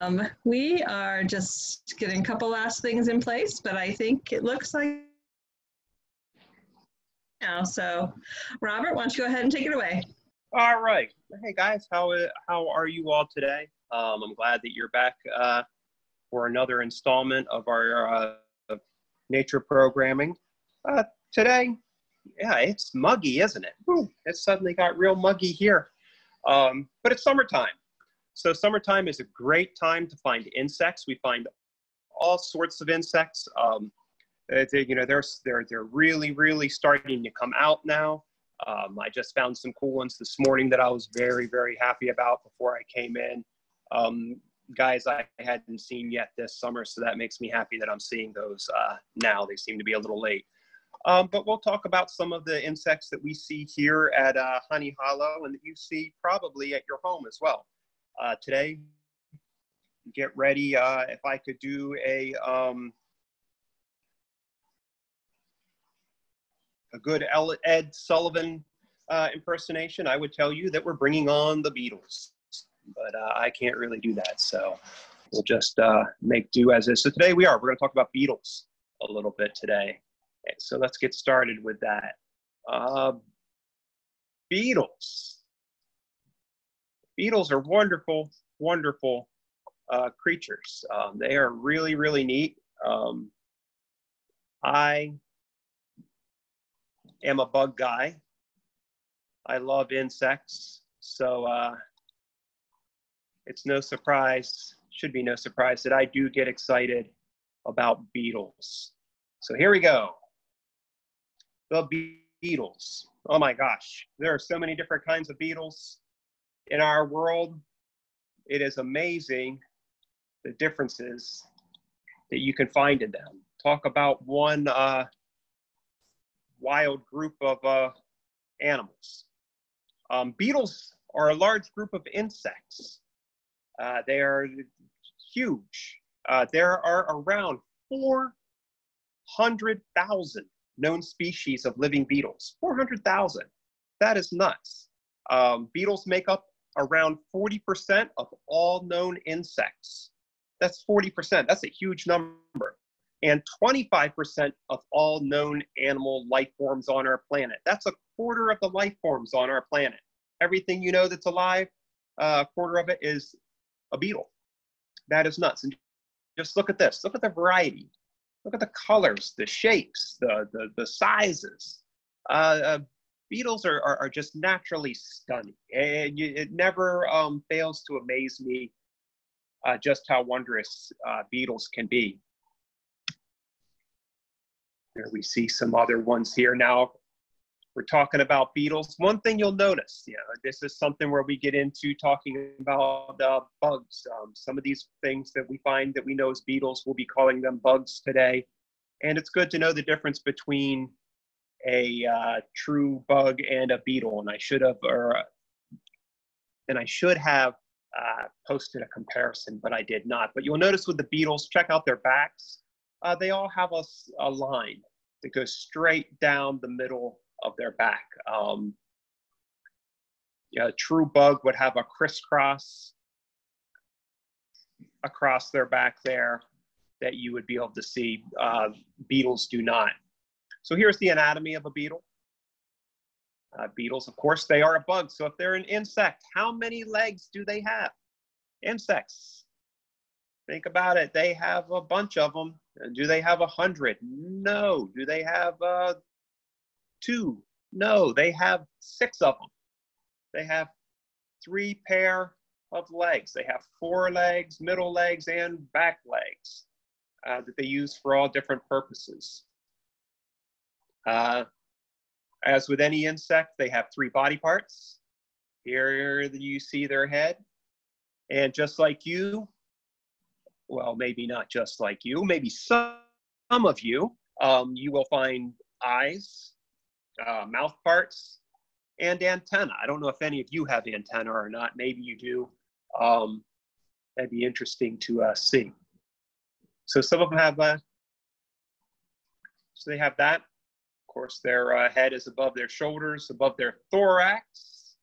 Um, we are just getting a couple last things in place, but I think it looks like now. So, Robert, why don't you go ahead and take it away? All right. Hey guys, how how are you all today? Um, I'm glad that you're back uh, for another installment of our uh, nature programming. Uh, today, yeah, it's muggy, isn't it? Whew, it suddenly got real muggy here. Um, but it's summertime. So summertime is a great time to find insects. We find all sorts of insects. Um, they, you know, they're, they're, they're really, really starting to come out now. Um, I just found some cool ones this morning that I was very, very happy about before I came in. Um, guys I hadn't seen yet this summer, so that makes me happy that I'm seeing those uh, now. They seem to be a little late. Um, but we'll talk about some of the insects that we see here at uh, Honey Hollow and that you see probably at your home as well. Uh, today, get ready. Uh, if I could do a, um, a good Ed Sullivan uh, impersonation, I would tell you that we're bringing on the Beatles. But uh, I can't really do that, so we'll just uh, make do as is. So today we are. We're going to talk about beetles a little bit today. Okay, so let's get started with that. Uh, beetles. Are wonderful, wonderful uh, creatures. Um, they are really, really neat. Um, I am a bug guy. I love insects. So uh, it's no surprise, should be no surprise, that I do get excited about beetles. So here we go the beetles. Oh my gosh, there are so many different kinds of beetles in our world. It is amazing the differences that you can find in them. Talk about one uh, wild group of uh, animals. Um, beetles are a large group of insects. Uh, they are huge. Uh, there are around 400,000 known species of living beetles 400,000. That is nuts. Um, beetles make up around 40% of all known insects. That's 40%. That's a huge number. And 25% of all known animal life forms on our planet. That's a quarter of the life forms on our planet. Everything you know that's alive, uh, a quarter of it is a beetle. That is nuts. And just look at this. Look at the variety. Look at the colors, the shapes, the, the, the sizes. Uh, beetles are, are, are, just naturally stunning. And you, it never um, fails to amaze me uh, just how wondrous uh, beetles can be. There we see some other ones here. Now, we're talking about beetles. One thing you'll notice, you know, this is something where we get into talking about uh, bugs. Um, some of these things that we find that we know as beetles, we'll be calling them bugs today. And it's good to know the difference between a uh, true bug and a beetle. And I should have, or, and I should have uh, posted a comparison, but I did not. But you'll notice with the beetles, check out their backs. Uh, they all have a, a line that goes straight down the middle of their back. Um, a true bug would have a crisscross across their back there that you would be able to see. Uh, beetles do not. So here's the anatomy of a beetle. Uh, beetles, of course, they are a bug. So if they're an insect, how many legs do they have? Insects. Think about it. They have a bunch of them. Do they have a hundred? No. Do they have uh, two. No, they have six of them. They have three pair of legs. They have four legs, middle legs, and back legs uh, that they use for all different purposes. Uh, as with any insect, they have three body parts. Here you see their head. And just like you, well, maybe not just like you, maybe some, of you, um, you will find eyes uh, mouth parts, and antenna. I don't know if any of you have antenna or not. Maybe you do. Um, that'd be interesting to uh, see. So some of them have, uh, so they have that. Course, their uh, head is above their shoulders, above their thorax.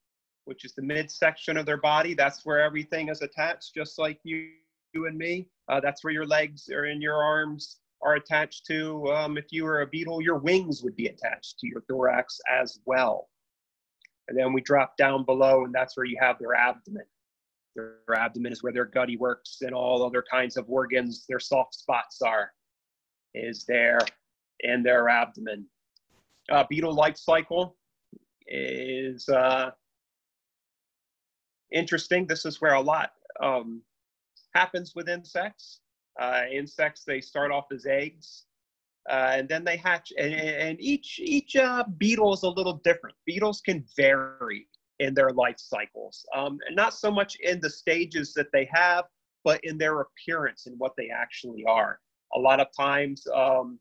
which is the midsection of their body. That's where everything is attached, just like you, you and me. Uh, that's where your legs or in your arms are attached to. Um, if you were a beetle, your wings would be attached to your thorax as well. And then we drop down below, and that's where you have their abdomen. Their abdomen is where their gutty works and all other kinds of organs, their soft spots are, is there in their abdomen. Uh, beetle life cycle is uh, interesting. This is where a lot um, happens with insects. Uh, insects, they start off as eggs, uh, and then they hatch. And, and each each uh, beetle is a little different. Beetles can vary in their life cycles, um, and not so much in the stages that they have, but in their appearance and what they actually are. A lot of times, um,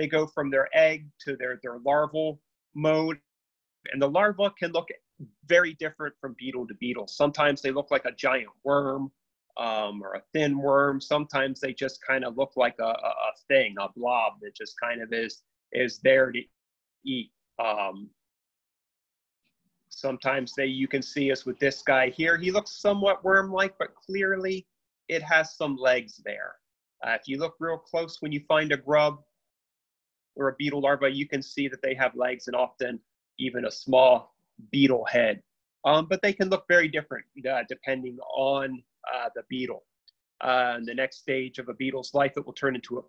they go from their egg to their their larval mode, and the larva can look very different from beetle to beetle. Sometimes they look like a giant worm um, or a thin worm. Sometimes they just kind of look like a, a, thing, a blob that just kind of is is there to eat. Um, sometimes they you can see us with this guy here. He looks somewhat worm-like, but clearly it has some legs there. Uh, if you look real close when you find a grub or a beetle larva, you can see that they have legs and often even a small beetle head. Um, but they can look very different uh, depending on uh, the beetle. Uh, the next stage of a beetle's life, it will turn into a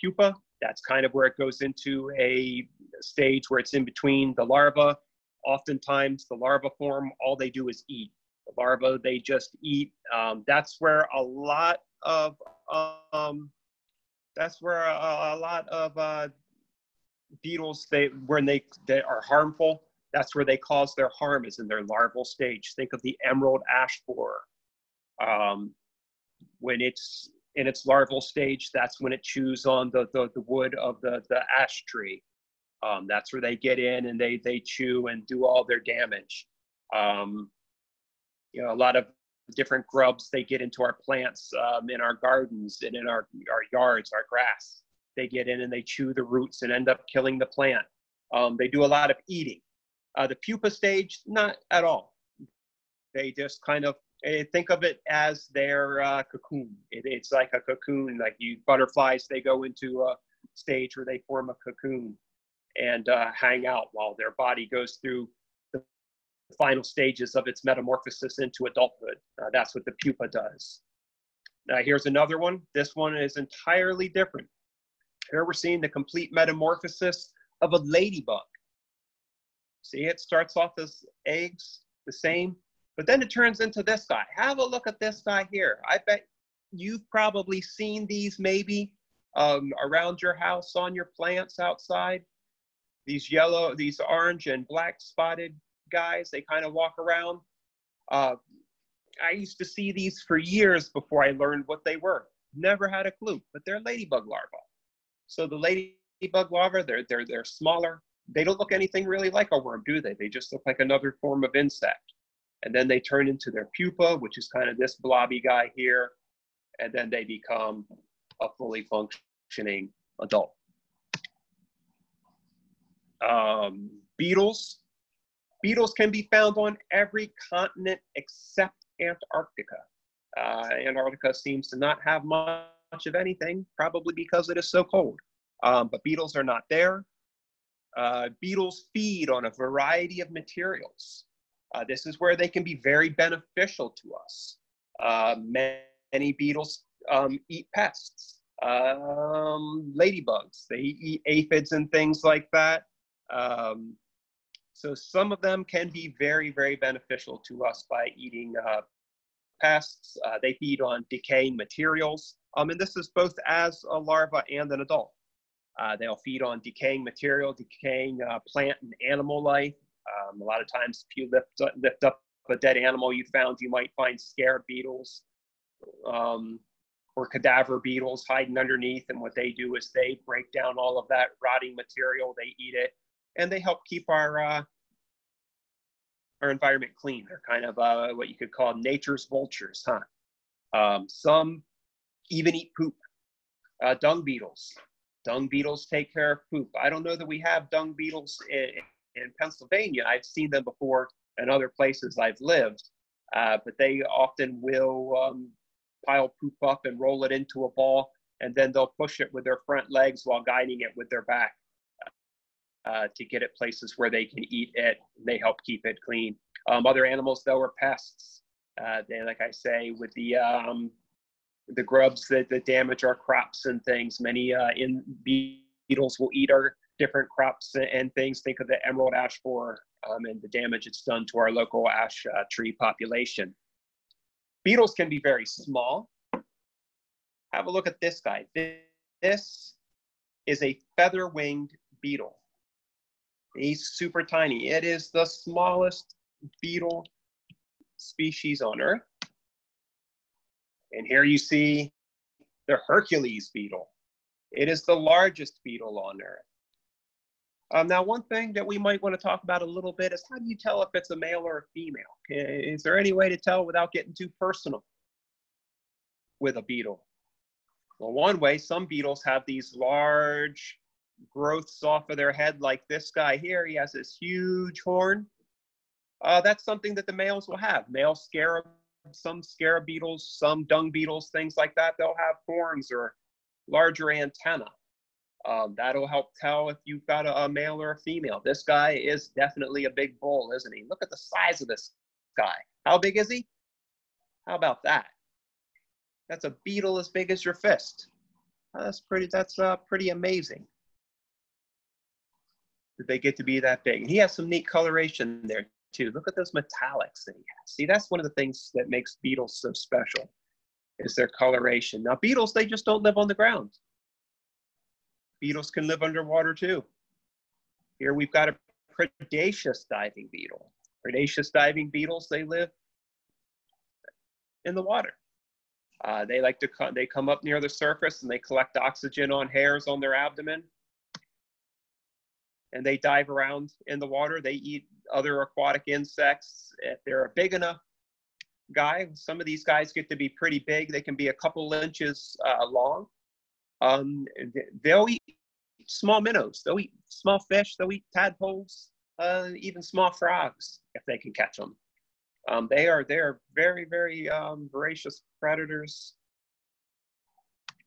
pupa. That's kind of where it goes into a stage where it's in between the larva. Oftentimes, the larva form, all they do is eat. The larva, they just eat. Um, that's where a lot of um, that's where a, a lot of uh, beetles they when they they are harmful that's where they cause their harm is in their larval stage. Think of the emerald ash borer. Um, when it's in its larval stage, that's when it chews on the, the, the wood of the, the ash tree. Um, that's where they get in and they, they chew and do all their damage. Um, you know, a lot of different grubs, they get into our plants um, in our gardens and in our, our yards, our grass. They get in and they chew the roots and end up killing the plant. Um, they do a lot of eating. Uh, the pupa stage, not at all. They just kind of uh, think of it as their uh, cocoon. It, it's like a cocoon, like you butterflies, they go into a stage where they form a cocoon and uh, hang out while their body goes through final stages of its metamorphosis into adulthood. Uh, that's what the pupa does. Now, here's another one. This one is entirely different. Here we're seeing the complete metamorphosis of a ladybug. See, it starts off as eggs, the same, but then it turns into this guy. Have a look at this guy here. I bet you've probably seen these maybe um, around your house on your plants outside. These yellow, these orange and black spotted guys, they kind of walk around. Uh, I used to see these for years before I learned what they were. Never had a clue, but they're ladybug larvae. So the ladybug larvae, they're, they're, they're smaller, they don't look anything really like a worm, do they? They just look like another form of insect. And then they turn into their pupa, which is kind of this blobby guy here. And then they become a fully functioning adult. Um, beetles. Beetles can be found on every continent except Antarctica. Uh, Antarctica seems to not have much of anything, probably because it is so cold. Um, but beetles are not there. Uh, beetles feed on a variety of materials. Uh, this is where they can be very beneficial to us. Uh, many beetles um, eat pests, um, ladybugs, they eat aphids and things like that. Um, so some of them can be very, very beneficial to us by eating uh, pests. Uh, they feed on decaying materials. Um, and this is both as a larva and an adult. Uh, they'll feed on decaying material, decaying uh, plant and animal life. Um, a lot of times, if you lift, uh, lift up a dead animal you found, you might find scarab beetles um, or cadaver beetles hiding underneath. And what they do is they break down all of that rotting material, they eat it, and they help keep our uh, our environment clean. They're kind of uh, what you could call nature's vultures, huh? Um, some even eat poop. Uh, dung beetles dung beetles take care of poop. I don't know that we have dung beetles in, in Pennsylvania. I've seen them before in other places I've lived, uh, but they often will um, pile poop up and roll it into a ball, and then they'll push it with their front legs while guiding it with their back uh, to get it places where they can eat it. They help keep it clean. Um, other animals, though, are pests. Uh, they, like I say, with the um, the grubs that, that damage our crops and things. Many uh, in beetles will eat our different crops and things. Think of the emerald ash borer um, and the damage it's done to our local ash uh, tree population. Beetles can be very small. Have a look at this guy. This is a feather-winged beetle. He's super tiny. It is the smallest beetle species on Earth. And here you see the Hercules beetle. It is the largest beetle on Earth. Um, now, one thing that we might want to talk about a little bit is how do you tell if it's a male or a female? Is there any way to tell without getting too personal with a beetle? Well, one way, some beetles have these large growths off of their head, like this guy here. He has this huge horn. Uh, that's something that the males will have. Male scarab, some scarab beetles, some dung beetles, things like that, they'll have horns or larger antenna. Um, that'll help tell if you've got a, a, male or a female. This guy is definitely a big bull, isn't he? Look at the size of this guy. How big is he? How about that? That's a beetle as big as your fist. That's pretty. That's uh, pretty amazing. That they get to be that big. And he has some neat coloration there too. Look at those metallics that he has. See, that's one of the things that makes beetles so special, is their coloration. Now, beetles they just don't live on the ground beetles can live underwater too. Here we've got a predaceous diving beetle. Predaceous diving beetles, they live in the water. Uh, they like to they come up near the surface and they collect oxygen on hairs on their abdomen. And they dive around in the water. They eat other aquatic insects. If they're a big enough guy, some of these guys get to be pretty big. They can be a couple inches uh, long. Um, they'll eat small minnows. They'll eat small fish. They'll eat tadpoles, uh, even small frogs if they can catch them. Um, they are they are very very um, voracious predators.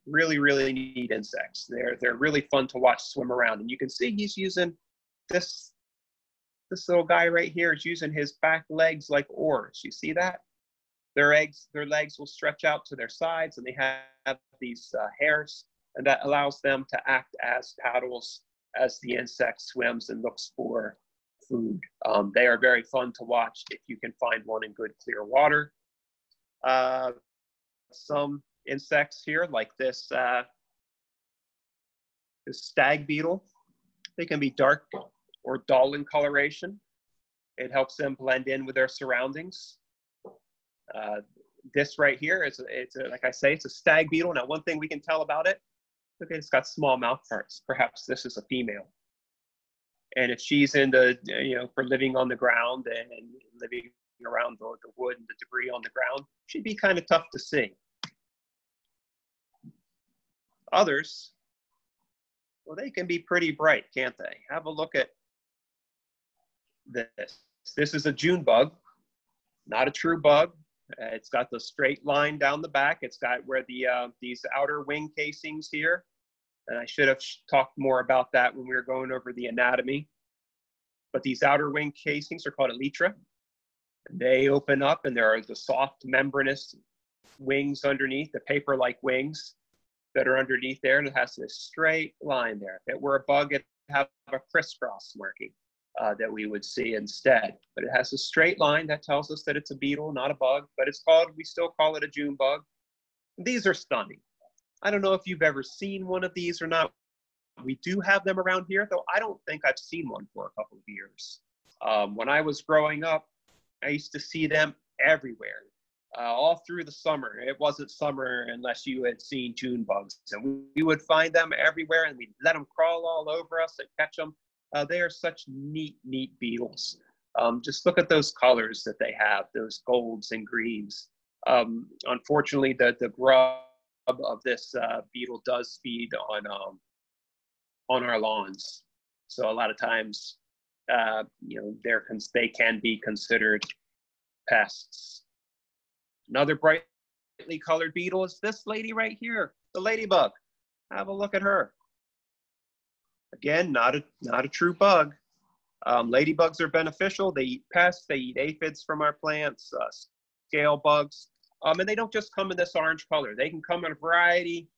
Really really neat insects. They're they're really fun to watch swim around. And you can see he's using this this little guy right here is using his back legs like oars. You see that? Their eggs, their legs will stretch out to their sides, and they have these uh, hairs and that allows them to act as paddles as the insect swims and looks for food. Um, they are very fun to watch if you can find one in good clear water. Uh, some insects here, like this, uh, this stag beetle, they can be dark or dull in coloration. It helps them blend in with their surroundings. Uh, this right here is, it's a, like I say, it's a stag beetle. Now, one thing we can tell about it okay, it's got small mouth parts. Perhaps this is a female. And if she's in the, you know, for living on the ground and living around the, the wood and the debris on the ground, she'd be kind of tough to see. Others, well, they can be pretty bright, can't they? Have a look at this. This is a June bug, not a true bug, uh, it's got the straight line down the back. It's got where the uh, these outer wing casings here. And I should have talked more about that when we were going over the anatomy. But these outer wing casings are called elytra. They open up and there are the soft membranous wings underneath, the paper-like wings that are underneath there. And it has this straight line there. If it were a bug, it'd have a crisscross marking uh, that we would see instead. But it has a straight line that tells us that it's a beetle, not a bug, but it's called, we still call it a June bug. These are stunning. I don't know if you've ever seen one of these or not. We do have them around here, though I don't think I've seen one for a couple of years. Um, when I was growing up, I used to see them everywhere, uh, all through the summer. It wasn't summer unless you had seen June bugs, and we would find them everywhere, and we'd let them crawl all over us and catch them. Uh, they are such neat, neat beetles. Um, just look at those colors that they have, those golds and greens. Um, unfortunately, the, the grub of this uh, beetle does feed on, um, on our lawns. So a lot of times uh, you know, they're they can be considered pests. Another brightly colored beetle is this lady right here, the ladybug. Have a look at her. Again, not a not a true bug. Um, ladybugs are beneficial. They eat pests. They eat aphids from our plants, uh, scale bugs, um, and they don't just come in this orange color. They can come in a variety.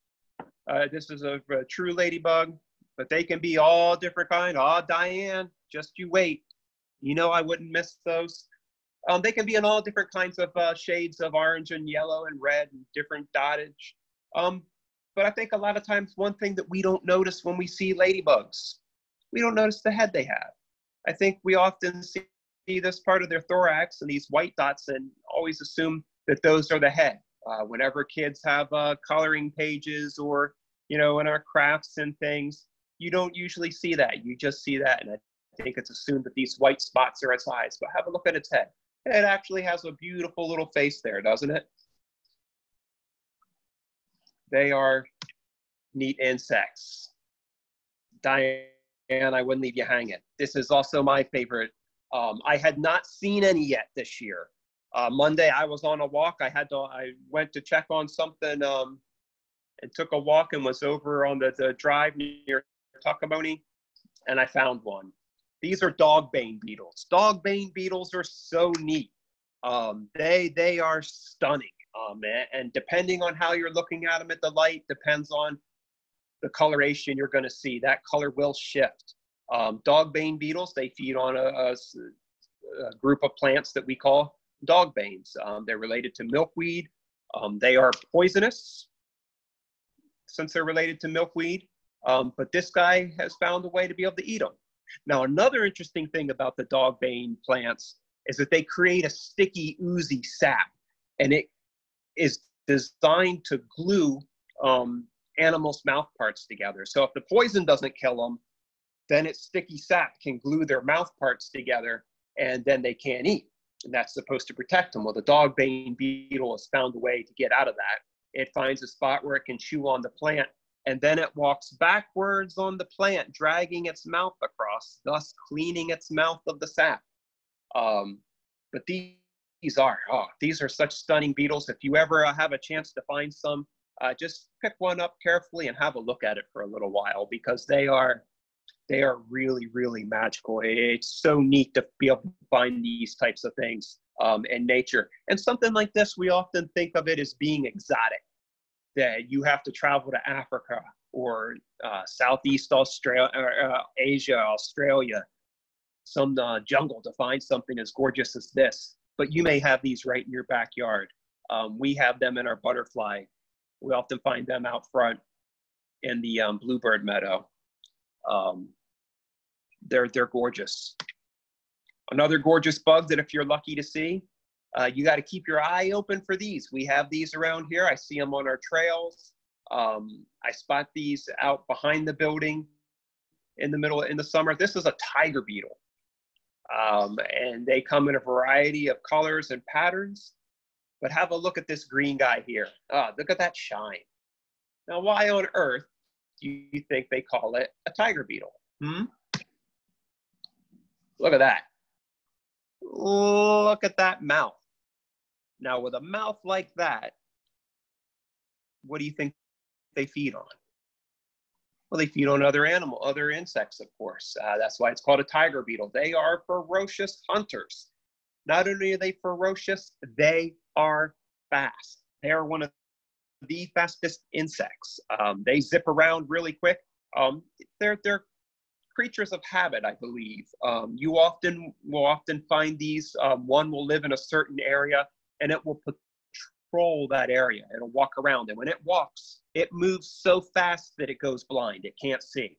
Uh, this is a, a, true ladybug, but they can be all different kind. Oh, Diane, just you wait. You know I wouldn't miss those. Um, they can be in all different kinds of uh, shades of orange and yellow and red and different dottage. Um, but I think a lot of times one thing that we don't notice when we see ladybugs, we don't notice the head they have. I think we often see this part of their thorax and these white dots and always assume that those are the head. Uh, whenever kids have uh, coloring pages or, you know, in our crafts and things, you don't usually see that. You just see that, and I think it's assumed that these white spots are its eyes. But have a look at its head. It actually has a beautiful little face there, doesn't it? They are neat insects. Diane, I wouldn't leave you hanging. This is also my favorite. Um, I had not seen any yet this year. Uh, Monday, I was on a walk. I had to. I went to check on something um, and took a walk and was over on the, the drive near Tuckamony, and I found one. These are dog bane beetles. Dog bane beetles are so neat. Um, they they are stunning. Um, and depending on how you're looking at them at the light, depends on the coloration you're going to see. That color will shift. Um, dog bane beetles, they feed on a, a, a, group of plants that we call dog banes. Um, they're related to milkweed. Um, they are poisonous since they're related to milkweed, um, but this guy has found a way to be able to eat them. Now, another interesting thing about the dog bane plants is that they create a sticky, oozy sap, and it is designed to glue um, animals' mouth parts together. So if the poison doesn't kill them, then its sticky sap can glue their mouth parts together, and then they can't eat. And that's supposed to protect them. Well, the dog bane beetle has found a way to get out of that. It finds a spot where it can chew on the plant, and then it walks backwards on the plant, dragging its mouth across, thus cleaning its mouth of the sap. Um, but these, these are, oh, these are such stunning beetles. If you ever uh, have a chance to find some, uh, just pick one up carefully and have a look at it for a little while because they are they are really really magical it's so neat to be able to find these types of things um, in nature and something like this we often think of it as being exotic that you have to travel to africa or uh, southeast australia uh, asia australia some uh, jungle to find something as gorgeous as this but you may have these right in your backyard um, we have them in our butterfly we often find them out front in the um, bluebird meadow. Um, they're they're gorgeous. Another gorgeous bug that if you're lucky to see, uh, you got to keep your eye open for these. We have these around here. I see them on our trails. Um, I spot these out behind the building in the middle in the summer. This is a tiger beetle. Um, and they come in a variety of colors and patterns. But have a look at this green guy here. Ah, look at that shine. Now, why on earth do you think they call it a tiger beetle? Hmm? Look at that. Look at that mouth. Now, with a mouth like that, what do you think they feed on? Well, they feed on other animal, other insects, of course. Uh, that's why it's called a tiger beetle. They are ferocious hunters. Not only are they ferocious, they are fast. They are one of the fastest insects. Um, they zip around really quick. Um, they're they're creatures of habit, I believe. Um, you often will often find these. Um, one will live in a certain area, and it will patrol that area. It'll walk around, and when it walks, it moves so fast that it goes blind. It can't see.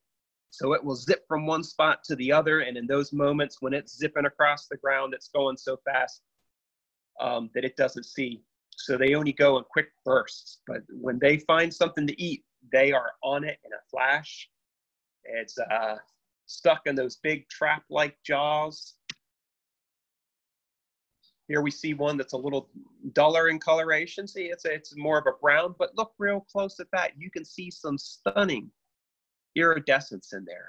So it will zip from one spot to the other, and in those moments when it's zipping across the ground, it's going so fast um, that it doesn't see. So they only go in quick bursts. But when they find something to eat, they are on it in a flash. It's uh, stuck in those big trap-like jaws. Here we see one that's a little duller in coloration. See, it's, a, it's more of a brown, but look real close at that. You can see some stunning iridescence in there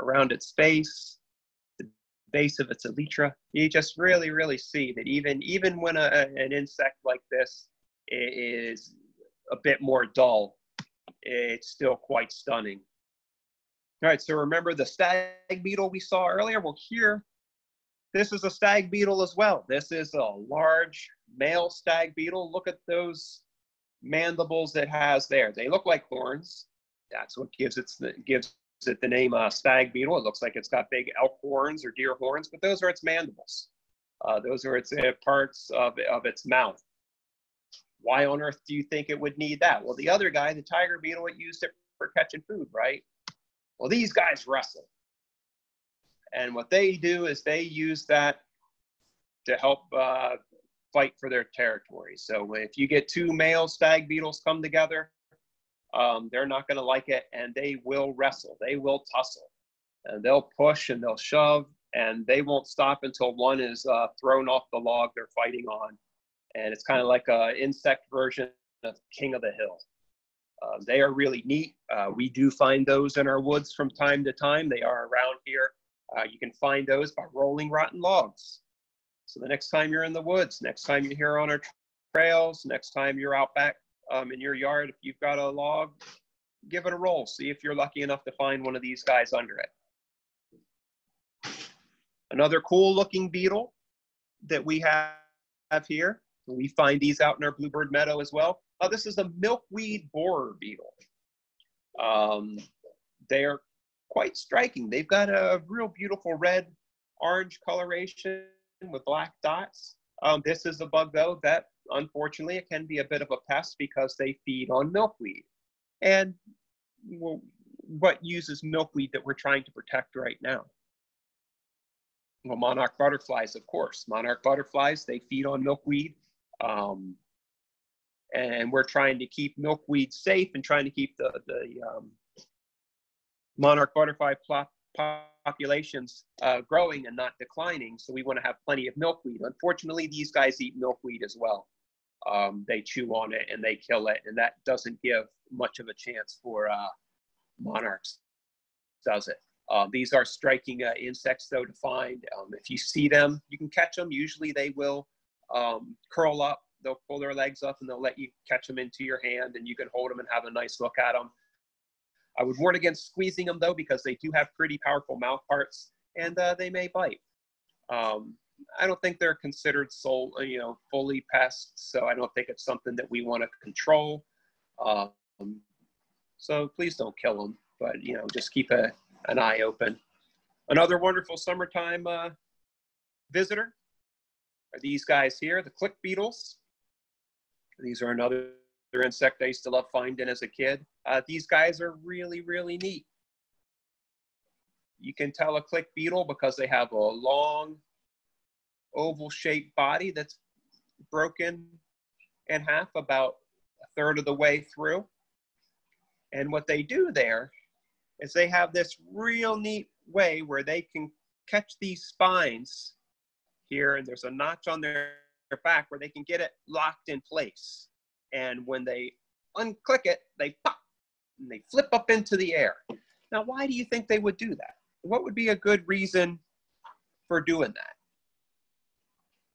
around its face, the base of its elytra, you just really, really see that even even when a, an insect like this is a bit more dull, it's still quite stunning. All right, so remember the stag beetle we saw earlier? Well, here, this is a stag beetle as well. This is a large male stag beetle. Look at those mandibles it has there. They look like horns. That's what gives it the, gives it the name uh, stag beetle. It looks like it's got big elk horns or deer horns, but those are its mandibles. Uh, those are its uh, parts of, of its mouth. Why on earth do you think it would need that? Well, the other guy, the tiger beetle, it used it for catching food, right? Well, these guys wrestle. And what they do is they use that to help uh, fight for their territory. So if you get two male stag beetles come together, um, they're not going to like it and they will wrestle. They will tussle and they'll push and they'll shove and they won't stop until one is uh, thrown off the log they're fighting on. And it's kind of like an insect version of King of the Hill. Uh, they are really neat. Uh, we do find those in our woods from time to time. They are around here. Uh, you can find those by rolling rotten logs. So the next time you're in the woods, next time you're here on our trails, next time you're out back um, in your yard, if you've got a log, give it a roll. See if you're lucky enough to find one of these guys under it. Another cool looking beetle that we have, here, we find these out in our bluebird meadow as well. Uh, this is a milkweed borer beetle. Um, they're quite striking. They've got a real beautiful red orange coloration with black dots. Um, this is a bug though that unfortunately it can be a bit of a pest because they feed on milkweed. And well, what uses milkweed that we're trying to protect right now? Well, monarch butterflies, of course. Monarch butterflies, they feed on milkweed. Um, and we're trying to keep milkweed safe and trying to keep the, the um, monarch butterfly populations uh, growing and not declining. So we want to have plenty of milkweed. Unfortunately, these guys eat milkweed as well. Um, they chew on it and they kill it, and that doesn't give much of a chance for uh, monarchs, does it? Uh, these are striking uh, insects, though, to find. Um, if you see them, you can catch them. Usually, they will um, curl up. They'll pull their legs up, and they'll let you catch them into your hand, and you can hold them and have a nice look at them. I would warn against squeezing them though, because they do have pretty powerful mouth parts and uh, they may bite. Um, I don't think they're considered soul, uh, you know, fully pests, so I don't think it's something that we want to control. Um, so please don't kill them, but you know, just keep a, an eye open. Another wonderful summertime uh, visitor are these guys here, the click beetles. These are another insect I used to love finding as a kid. Uh, these guys are really, really neat. You can tell a click beetle because they have a long oval shaped body that's broken in half about a third of the way through. And what they do there is they have this real neat way where they can catch these spines here, and there's a notch on their, their back where they can get it locked in place. And when they unclick it, they pop and they flip up into the air. Now, why do you think they would do that? What would be a good reason for doing that?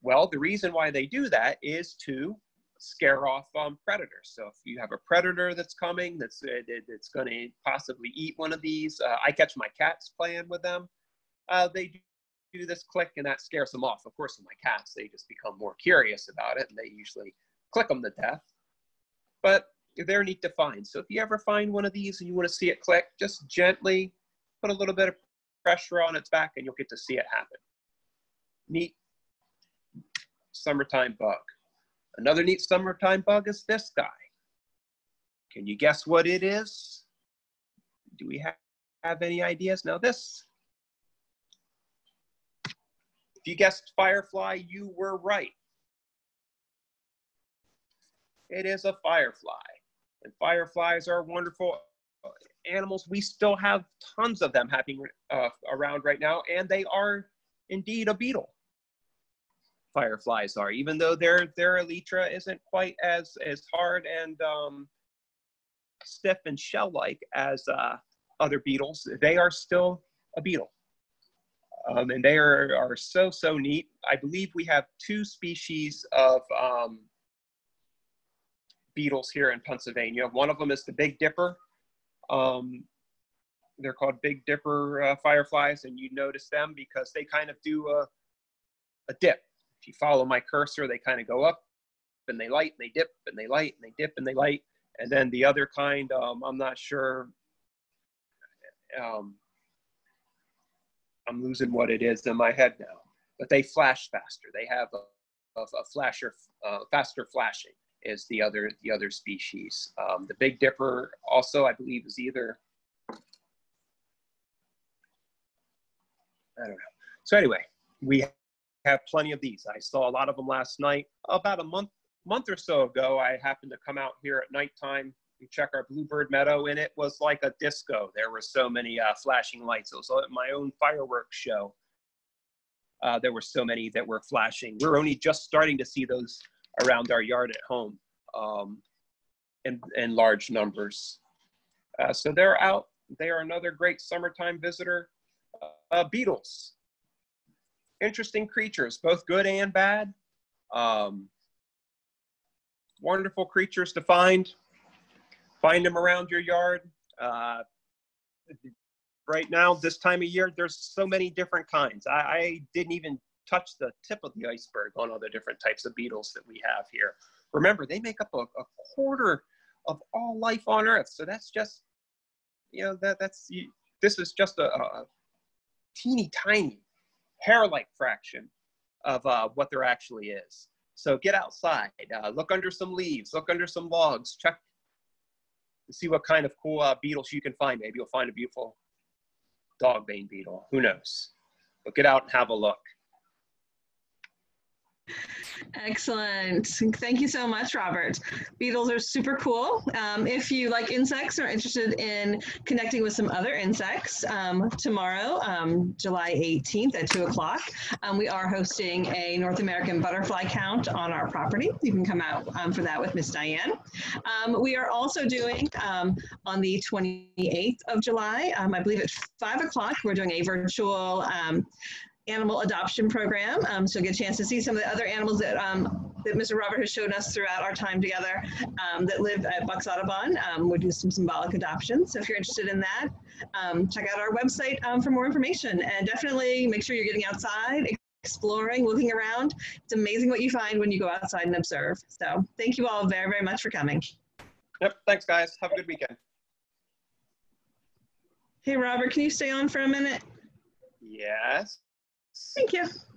Well, the reason why they do that is to scare off um, predators. So if you have a predator that's coming, that's uh, that's going to possibly eat one of these, uh, I catch my cats playing with them. Uh, they do this click, and that scares them off. Of course, with my cats, they just become more curious about it, and they usually click them to death. But they're neat to find. So if you ever find one of these and you want to see it click, just gently put a little bit of pressure on its back and you'll get to see it happen. Neat summertime bug. Another neat summertime bug is this guy. Can you guess what it is? Do we have, have any ideas? Now this, if you guessed firefly, you were right. It is a firefly. And fireflies are wonderful animals. We still have tons of them happening uh, around right now, and they are indeed a beetle. Fireflies are, even though their their elytra isn't quite as as hard and um, stiff and shell-like as uh, other beetles. They are still a beetle. Um, and they are, are so, so neat. I believe we have two species of um, beetles here in Pennsylvania. One of them is the Big Dipper. Um, they're called Big Dipper uh, fireflies, and you notice them because they kind of do a, a dip. If you follow my cursor, they kind of go up and they light, and they dip, and they light, and they dip, and they light. And then the other kind, um, I'm not sure. Um, I'm losing what it is in my head now. But they flash faster. They have a, a, a flasher, uh, faster flashing is the other the other species. Um, the Big Dipper also, I believe, is either I don't know. So anyway, we have plenty of these. I saw a lot of them last night. About a month month or so ago, I happened to come out here at nighttime and check our bluebird meadow, and it was like a disco. There were so many uh, flashing lights. It was my own fireworks show. Uh, there were so many that were flashing. We're only just starting to see those around our yard at home um, in, in large numbers. Uh, so they're out. They are another great summertime visitor. Uh, beetles, interesting creatures, both good and bad. Um, wonderful creatures to find. Find them around your yard. Uh, right now, this time of year, there's so many different kinds. I, I didn't even touch the tip of the iceberg on all the different types of beetles that we have here. Remember, they make up a, a quarter of all life on Earth. So that's just, you know, that that's this is just a, a teeny tiny hair-like fraction of uh, what there actually is. So get outside, uh, look under some leaves, look under some logs, check see what kind of cool uh, beetles you can find. Maybe you'll find a beautiful dog beetle. Who knows? But get out and have a look. Excellent. Thank you so much, Robert. Beetles are super cool. Um, if you like insects or are interested in connecting with some other insects, um, tomorrow, um, July 18th at 2 o'clock, um, we are hosting a North American butterfly count on our property. You can come out um, for that with Miss Diane. Um, we are also doing on the 28th of July, I believe at 5 o'clock, we're doing a virtual animal adoption program. Um, so get a chance to see some of the other animals that, um, that Mr. Robert has shown us throughout our time together um, that live at Bucks Audubon. Um, we do some symbolic adoptions. So if you're interested in that, um, check out our website um, for more information and definitely make sure you're getting outside, exploring, looking around. It's amazing what you find when you go outside and observe. So thank you all very, very much for coming. Yep. Thanks guys. Have a good weekend. Hey, Robert, can you stay on for a minute? Yes. Thank you.